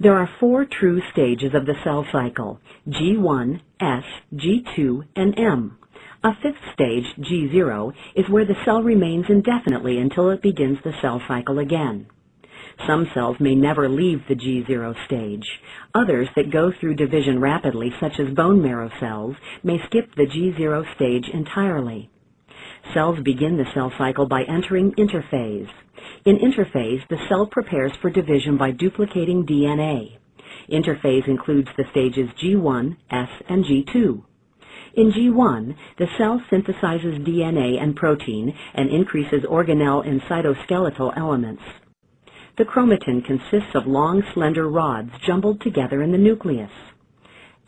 There are four true stages of the cell cycle, G1, S, G2, and M. A fifth stage, G0, is where the cell remains indefinitely until it begins the cell cycle again. Some cells may never leave the G0 stage. Others that go through division rapidly, such as bone marrow cells, may skip the G0 stage entirely. Cells begin the cell cycle by entering interphase. In interphase, the cell prepares for division by duplicating DNA. Interphase includes the stages G1, S, and G2. In G1, the cell synthesizes DNA and protein and increases organelle and cytoskeletal elements. The chromatin consists of long, slender rods jumbled together in the nucleus.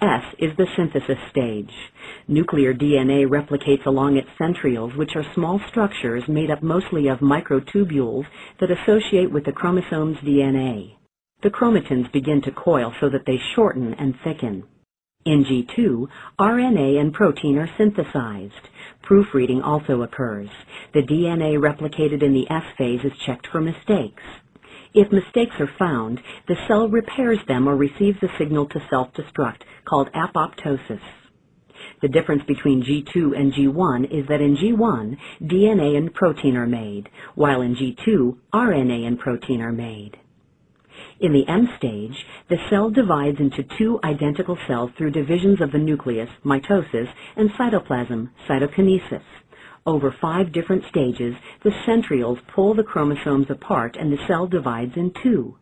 S is the synthesis stage. Nuclear DNA replicates along its centrioles, which are small structures made up mostly of microtubules that associate with the chromosome's DNA. The chromatins begin to coil so that they shorten and thicken. In G2, RNA and protein are synthesized. Proofreading also occurs. The DNA replicated in the S phase is checked for mistakes. If mistakes are found, the cell repairs them or receives a signal to self-destruct called apoptosis. The difference between G2 and G1 is that in G1, DNA and protein are made, while in G2, RNA and protein are made. In the M stage, the cell divides into two identical cells through divisions of the nucleus, mitosis, and cytoplasm, cytokinesis. Over five different stages, the centrioles pull the chromosomes apart and the cell divides in two.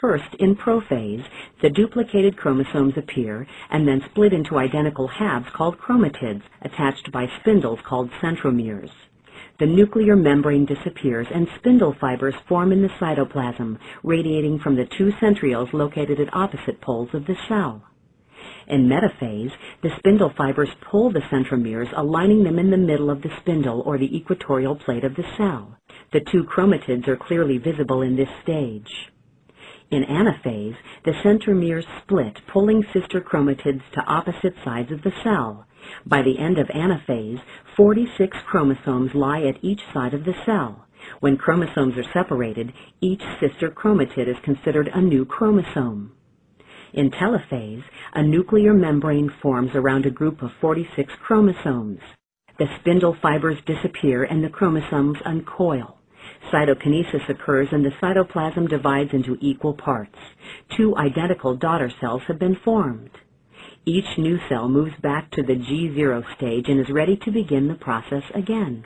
First, in prophase, the duplicated chromosomes appear and then split into identical halves called chromatids, attached by spindles called centromeres. The nuclear membrane disappears and spindle fibers form in the cytoplasm, radiating from the two centrioles located at opposite poles of the cell. In metaphase, the spindle fibers pull the centromeres, aligning them in the middle of the spindle or the equatorial plate of the cell. The two chromatids are clearly visible in this stage. In anaphase, the centromeres split, pulling sister chromatids to opposite sides of the cell. By the end of anaphase, 46 chromosomes lie at each side of the cell. When chromosomes are separated, each sister chromatid is considered a new chromosome. In telophase, a nuclear membrane forms around a group of 46 chromosomes. The spindle fibers disappear and the chromosomes uncoil. Cytokinesis occurs and the cytoplasm divides into equal parts. Two identical daughter cells have been formed. Each new cell moves back to the G0 stage and is ready to begin the process again.